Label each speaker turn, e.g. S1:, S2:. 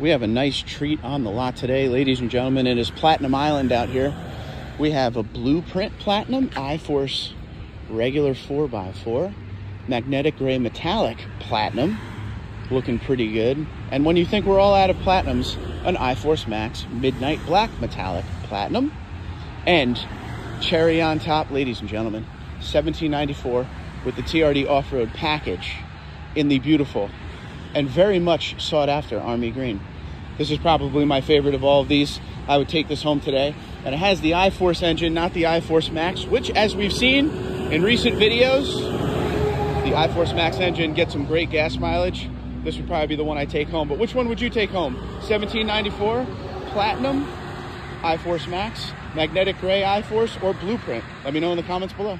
S1: We have a nice treat on the lot today, ladies and gentlemen. It is Platinum Island out here. We have a Blueprint Platinum I-Force regular 4x4, magnetic gray metallic Platinum, looking pretty good. And when you think we're all out of Platinums, an I-Force Max Midnight Black Metallic Platinum. And cherry on top, ladies and gentlemen, 1794 with the TRD off-road package in the beautiful and very much sought after Army Green. This is probably my favorite of all of these. I would take this home today. And it has the iForce engine, not the iForce Max, which as we've seen in recent videos, the iForce Max engine gets some great gas mileage. This would probably be the one I take home. But which one would you take home? 1794, Platinum, iForce Max, Magnetic Gray iForce, or Blueprint? Let me know in the comments below.